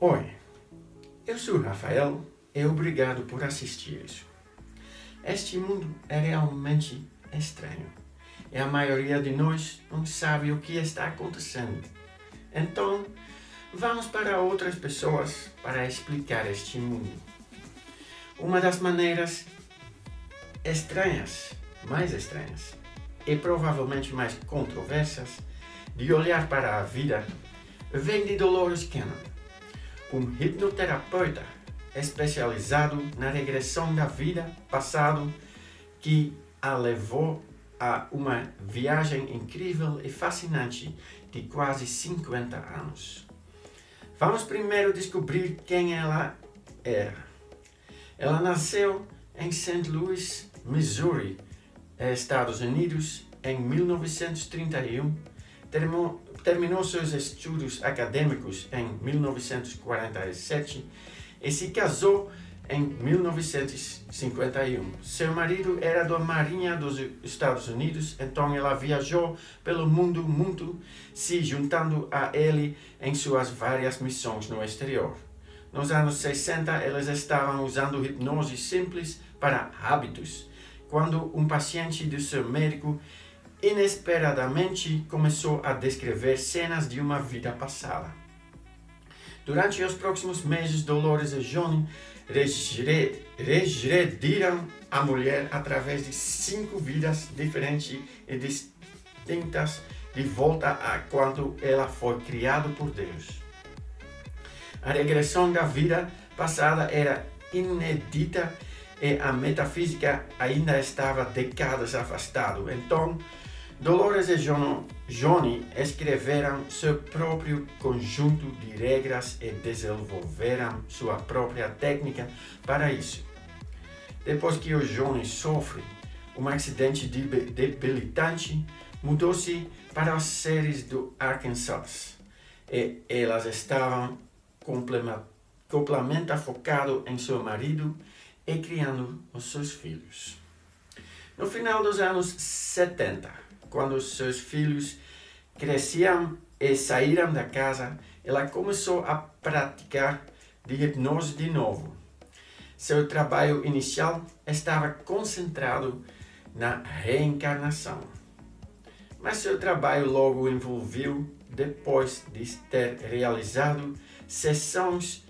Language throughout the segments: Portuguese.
Oi, eu sou Rafael e obrigado por assistir isso. Este mundo é realmente estranho e a maioria de nós não sabe o que está acontecendo. Então, vamos para outras pessoas para explicar este mundo. Uma das maneiras estranhas, mais estranhas e provavelmente mais controversas de olhar para a vida vem de Dolores Cannon, um hipnoterapeuta especializado na regressão da vida passado que a levou a uma viagem incrível e fascinante de quase 50 anos. Vamos primeiro descobrir quem ela era. Ela nasceu em St. Louis, Missouri, Estados Unidos, em 1931. Terminou, terminou seus estudos acadêmicos em 1947 e se casou em 1951. Seu marido era da Marinha dos Estados Unidos, então ela viajou pelo mundo muito, se juntando a ele em suas várias missões no exterior. Nos anos 60, eles estavam usando hipnose simples para hábitos, quando um paciente do seu médico inesperadamente começou a descrever cenas de uma vida passada. Durante os próximos meses, Dolores e Johnny regrediram a mulher através de cinco vidas diferentes e distintas de volta a quando ela foi criada por Deus. A regressão da vida passada era inedita e a metafísica ainda estava décadas afastado. Então, Dolores e Johnny escreveram seu próprio conjunto de regras e desenvolveram sua própria técnica para isso. Depois que o Johnny sofre um acidente debilitante, mudou-se para as séries do Arkansas e elas estavam completamente focadas em seu marido e criando os seus filhos. No final dos anos 70, quando seus filhos cresciam e saíram da casa, ela começou a praticar de hipnose de novo. Seu trabalho inicial estava concentrado na reencarnação. Mas seu trabalho logo envolveu, depois de ter realizado sessões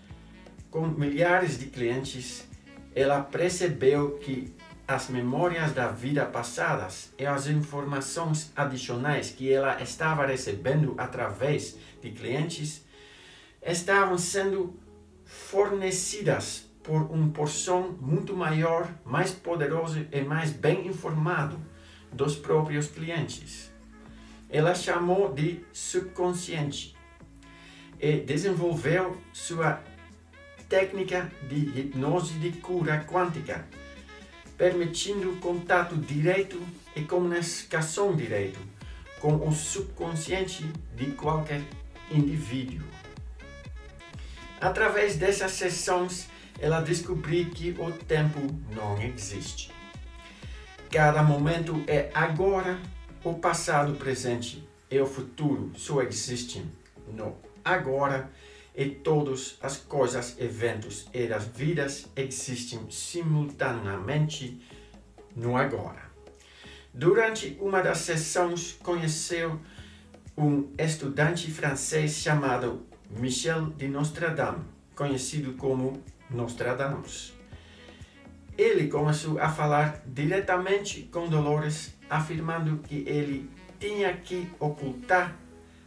com milhares de clientes, ela percebeu que as memórias da vida passadas e as informações adicionais que ela estava recebendo através de clientes estavam sendo fornecidas por uma porção muito maior, mais poderosa e mais bem informado dos próprios clientes. Ela chamou de subconsciente e desenvolveu sua técnica de hipnose de cura quântica permitindo contato direto e comunicação direto com o subconsciente de qualquer indivíduo. Através dessas sessões, ela descobriu que o tempo não existe. Cada momento é agora, o passado, o presente e o futuro só existem no agora e todas as coisas, eventos e as vidas existem simultaneamente no agora. Durante uma das sessões, conheceu um estudante francês chamado Michel de Nostradamus, conhecido como Nostradamus. Ele começou a falar diretamente com Dolores, afirmando que ele tinha que ocultar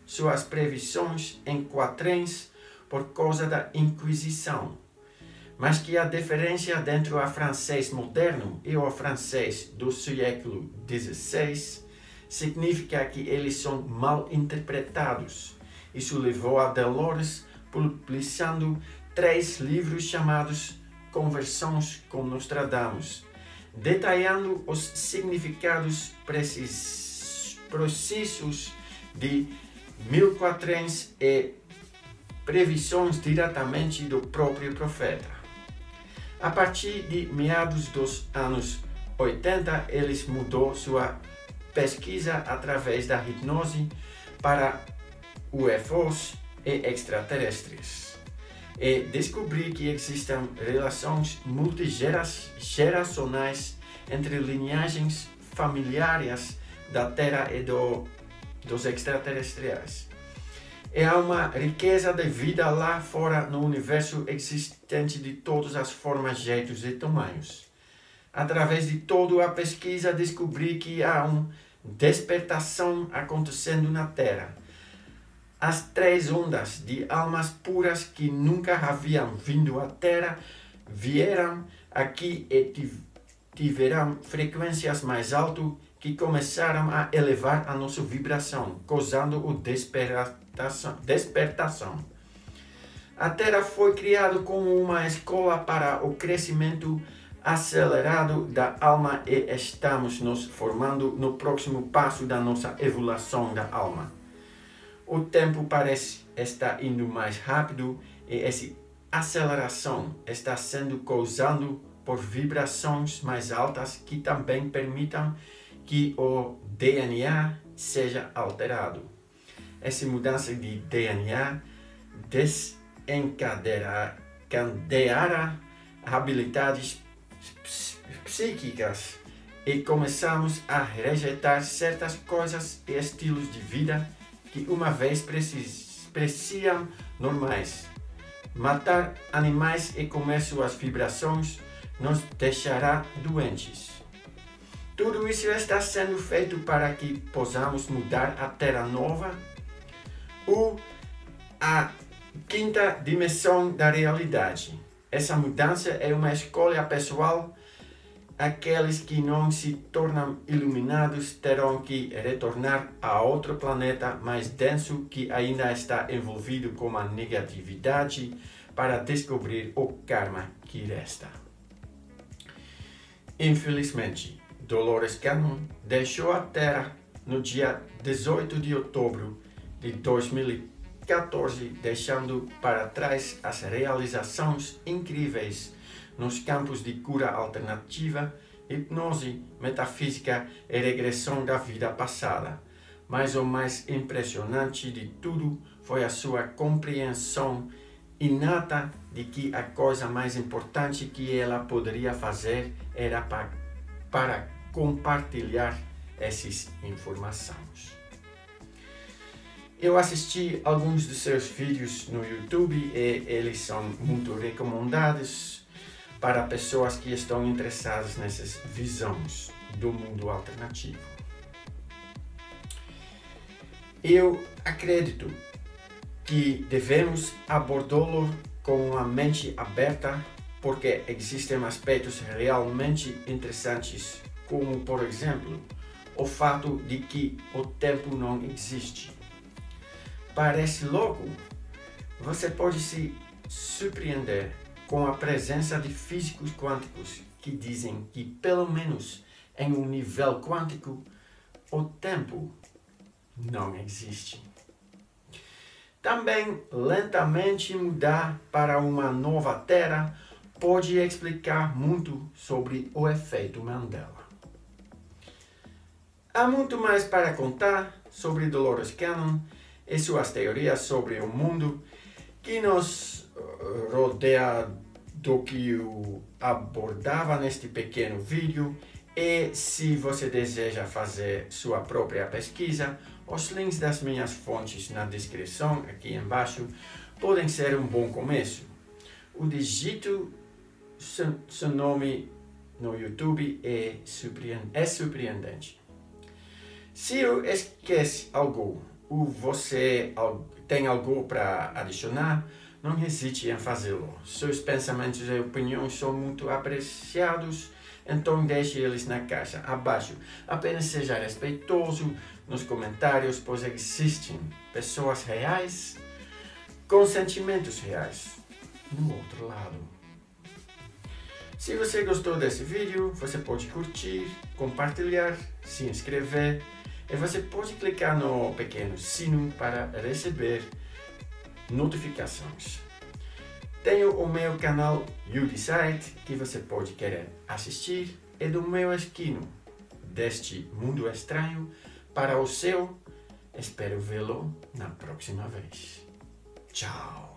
suas previsões em quatrens por causa da Inquisição, mas que a diferença entre o francês moderno e o francês do século XVI significa que eles são mal interpretados. Isso levou a Dolores publicando três livros chamados Conversões com Nostradamus, detalhando os significados precisos de mil quatrens e previsões diretamente do próprio profeta. A partir de meados dos anos 80, ele mudou sua pesquisa através da hipnose para UFOs e extraterrestres. e descobri que existem relações multigeracionais entre linhagens familiares da Terra e do, dos extraterrestres. Há uma riqueza de vida lá fora no universo existente de todas as formas, jeitos e tamanhos. Através de toda a pesquisa, descobri que há uma despertação acontecendo na Terra. As três ondas de almas puras que nunca haviam vindo à Terra vieram aqui e tiveram frequências mais altas que começaram a elevar a nossa vibração, causando o despertação. despertação. A Terra foi criada como uma escola para o crescimento acelerado da alma e estamos nos formando no próximo passo da nossa evolução da alma. O tempo parece estar indo mais rápido e essa aceleração está sendo causada por vibrações mais altas que também permitam que o DNA seja alterado. Essa mudança de DNA desencadeará habilidades psíquicas e começamos a rejeitar certas coisas e estilos de vida que uma vez pareciam normais. Matar animais e comer suas vibrações nos deixará doentes. Tudo isso está sendo feito para que possamos mudar a Terra Nova ou a quinta dimensão da realidade. Essa mudança é uma escolha pessoal. Aqueles que não se tornam iluminados terão que retornar a outro planeta mais denso que ainda está envolvido com a negatividade para descobrir o karma que resta. Infelizmente, Dolores Cannon deixou a Terra no dia 18 de outubro de 2014, deixando para trás as realizações incríveis nos campos de cura alternativa, hipnose, metafísica e regressão da vida passada. Mas o mais impressionante de tudo foi a sua compreensão inata de que a coisa mais importante que ela poderia fazer era para compartilhar essas informações. Eu assisti alguns dos seus vídeos no YouTube e eles são muito recomendados para pessoas que estão interessadas nessas visões do mundo alternativo. Eu acredito que devemos abordá-lo com a mente aberta porque existem aspectos realmente interessantes como por exemplo o fato de que o tempo não existe. Parece louco? Você pode se surpreender com a presença de físicos quânticos que dizem que, pelo menos em um nível quântico, o tempo não existe. Também lentamente mudar para uma nova Terra pode explicar muito sobre o efeito Mandela. Há muito mais para contar sobre Dolores Cannon e suas teorias sobre o mundo que nos eh, rodeia do que eu abordava neste pequeno vídeo e se você deseja fazer sua própria pesquisa, os links das minhas fontes na descrição aqui embaixo podem ser um bom começo. O digito seu nome no YouTube é, surpreendente. Se eu esquece algo ou você tem algo para adicionar, não hesite em fazê-lo. Seus pensamentos e opiniões são muito apreciados, então deixe eles na caixa abaixo. Apenas seja respeitoso nos comentários, pois existem pessoas reais com sentimentos reais no outro lado. Se você gostou desse vídeo, você pode curtir, compartilhar, se inscrever e você pode clicar no pequeno sino para receber notificações. Tenho o meu canal You Decide que você pode querer assistir e do meu esquino deste mundo estranho para o seu. Espero vê-lo na próxima vez. Tchau!